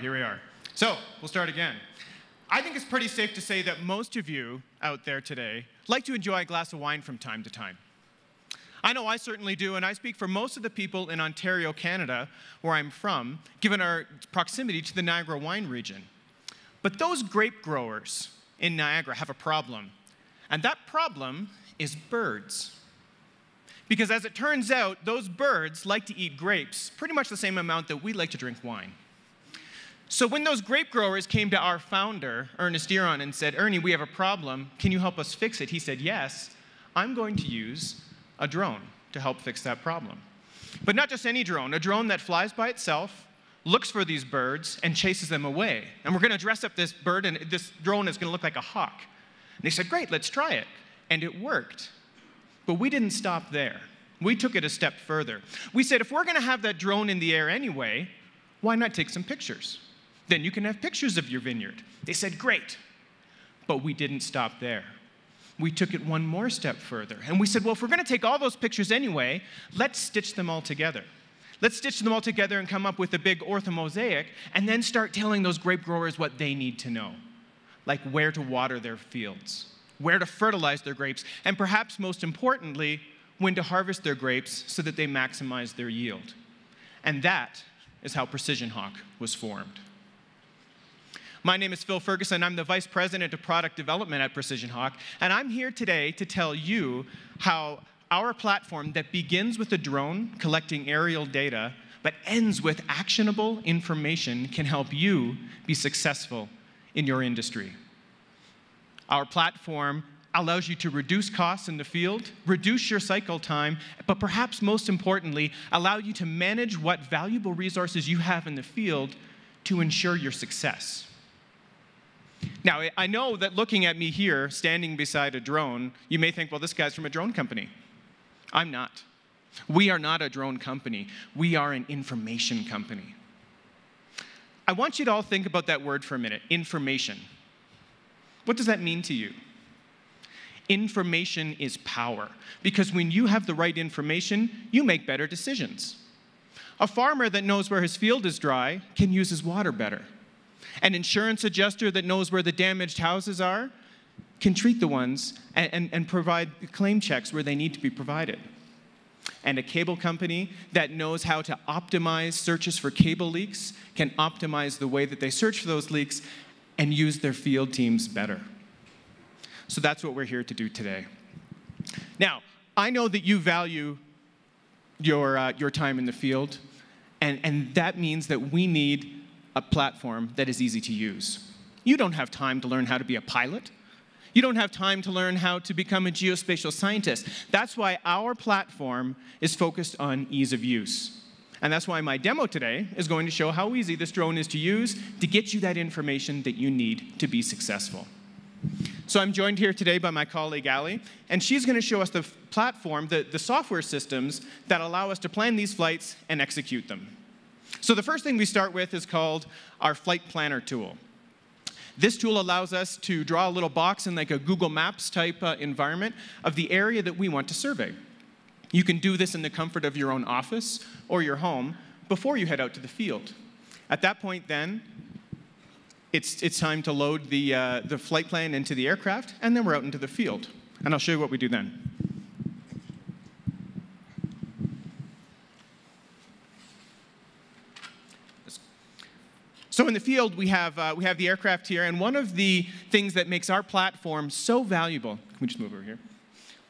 right, here we are. So, we'll start again. I think it's pretty safe to say that most of you out there today like to enjoy a glass of wine from time to time. I know I certainly do, and I speak for most of the people in Ontario, Canada, where I'm from, given our proximity to the Niagara wine region. But those grape growers in Niagara have a problem, and that problem is birds. Because as it turns out, those birds like to eat grapes pretty much the same amount that we like to drink wine. So when those grape growers came to our founder, Ernest Earon, and said, Ernie, we have a problem. Can you help us fix it? He said, Yes, I'm going to use a drone to help fix that problem. But not just any drone, a drone that flies by itself, looks for these birds, and chases them away. And we're going to dress up this bird, and this drone is going to look like a hawk. And they said, Great, let's try it. And it worked. But we didn't stop there. We took it a step further. We said, if we're going to have that drone in the air anyway, why not take some pictures? Then you can have pictures of your vineyard. They said, Great. But we didn't stop there we took it one more step further. And we said, well, if we're going to take all those pictures anyway, let's stitch them all together. Let's stitch them all together and come up with a big orthomosaic and then start telling those grape growers what they need to know, like where to water their fields, where to fertilize their grapes, and perhaps most importantly, when to harvest their grapes so that they maximize their yield. And that is how Precision Hawk was formed. My name is Phil Ferguson. I'm the Vice President of Product Development at Precision Hawk, and I'm here today to tell you how our platform that begins with a drone collecting aerial data but ends with actionable information can help you be successful in your industry. Our platform allows you to reduce costs in the field, reduce your cycle time, but perhaps most importantly, allow you to manage what valuable resources you have in the field to ensure your success. Now, I know that looking at me here, standing beside a drone, you may think, well, this guy's from a drone company. I'm not. We are not a drone company, we are an information company. I want you to all think about that word for a minute information. What does that mean to you? Information is power, because when you have the right information, you make better decisions. A farmer that knows where his field is dry can use his water better. An insurance adjuster that knows where the damaged houses are can treat the ones and, and, and provide claim checks where they need to be provided. And a cable company that knows how to optimize searches for cable leaks can optimize the way that they search for those leaks and use their field teams better. So that's what we're here to do today. Now, I know that you value your, uh, your time in the field, and, and that means that we need a platform that is easy to use. You don't have time to learn how to be a pilot. You don't have time to learn how to become a geospatial scientist. That's why our platform is focused on ease of use. And that's why my demo today is going to show how easy this drone is to use to get you that information that you need to be successful. So I'm joined here today by my colleague Ali, and she's going to show us the platform, the, the software systems that allow us to plan these flights and execute them. So the first thing we start with is called our flight planner tool. This tool allows us to draw a little box in like a Google Maps type uh, environment of the area that we want to survey. You can do this in the comfort of your own office or your home before you head out to the field. At that point, then, it's, it's time to load the, uh, the flight plan into the aircraft, and then we're out into the field. And I'll show you what we do then. So in the field, we have, uh, we have the aircraft here, and one of the things that makes our platform so valuable, can we just move over here?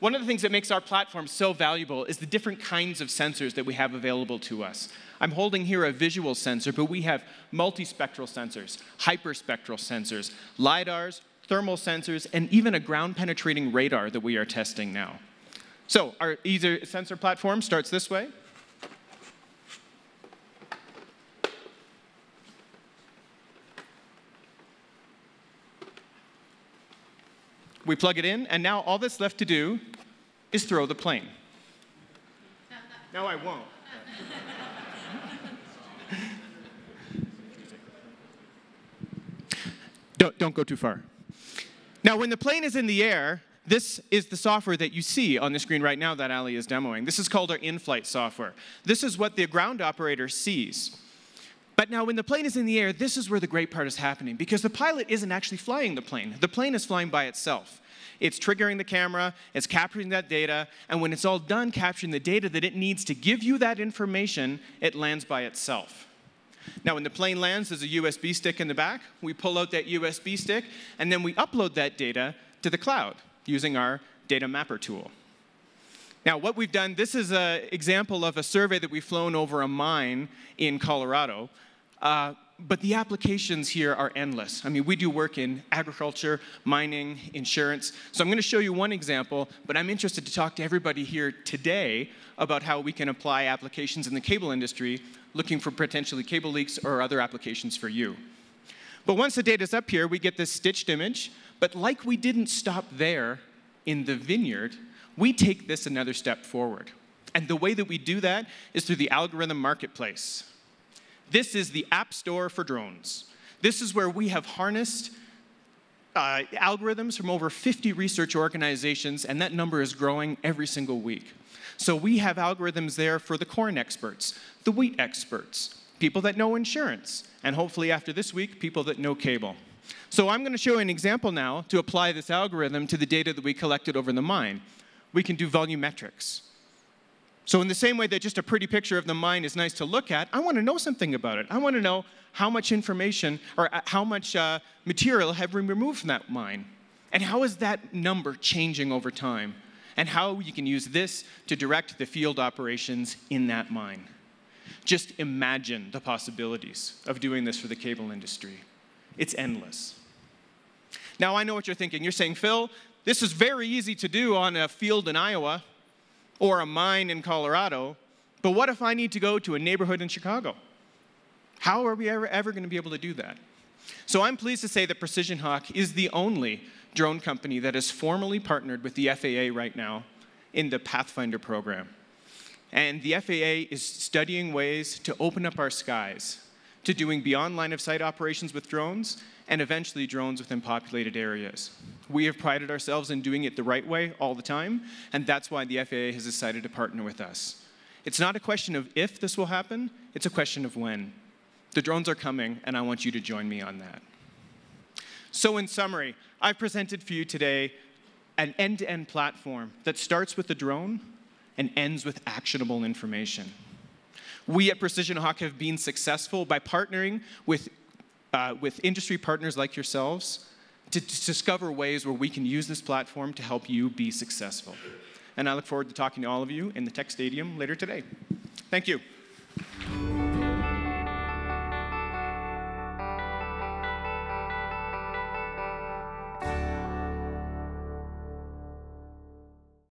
One of the things that makes our platform so valuable is the different kinds of sensors that we have available to us. I'm holding here a visual sensor, but we have multispectral sensors, hyperspectral sensors, LIDARs, thermal sensors, and even a ground penetrating radar that we are testing now. So our sensor platform starts this way. We plug it in, and now all that's left to do is throw the plane. no, I won't. don't, don't go too far. Now, when the plane is in the air, this is the software that you see on the screen right now that Ali is demoing. This is called our in-flight software. This is what the ground operator sees. But now, when the plane is in the air, this is where the great part is happening because the pilot isn't actually flying the plane. The plane is flying by itself. It's triggering the camera, it's capturing that data, and when it's all done capturing the data that it needs to give you that information, it lands by itself. Now, when the plane lands, there's a USB stick in the back. We pull out that USB stick, and then we upload that data to the cloud using our data mapper tool. Now, what we've done, this is an example of a survey that we've flown over a mine in Colorado. Uh, but the applications here are endless. I mean, we do work in agriculture, mining, insurance. So I'm going to show you one example, but I'm interested to talk to everybody here today about how we can apply applications in the cable industry, looking for potentially cable leaks or other applications for you. But once the data's up here, we get this stitched image. But like we didn't stop there in the vineyard, we take this another step forward. And the way that we do that is through the algorithm marketplace. This is the App Store for drones. This is where we have harnessed uh, algorithms from over 50 research organizations, and that number is growing every single week. So we have algorithms there for the corn experts, the wheat experts, people that know insurance, and hopefully after this week, people that know cable. So I'm going to show an example now to apply this algorithm to the data that we collected over the mine we can do volumetrics. So in the same way that just a pretty picture of the mine is nice to look at, I want to know something about it. I want to know how much information or uh, how much uh, material have we removed from that mine. And how is that number changing over time? And how you can use this to direct the field operations in that mine. Just imagine the possibilities of doing this for the cable industry. It's endless. Now, I know what you're thinking. You're saying, Phil, this is very easy to do on a field in Iowa or a mine in Colorado, but what if I need to go to a neighborhood in Chicago? How are we ever, ever going to be able to do that? So I'm pleased to say that Precision Hawk is the only drone company that is formally partnered with the FAA right now in the Pathfinder program. And the FAA is studying ways to open up our skies to doing beyond line of sight operations with drones and eventually drones within populated areas. We have prided ourselves in doing it the right way all the time, and that's why the FAA has decided to partner with us. It's not a question of if this will happen, it's a question of when. The drones are coming, and I want you to join me on that. So, in summary, I've presented for you today an end to end platform that starts with the drone and ends with actionable information. We at Precision Hawk have been successful by partnering with uh, with industry partners like yourselves to, to discover ways where we can use this platform to help you be successful. And I look forward to talking to all of you in the Tech Stadium later today. Thank you.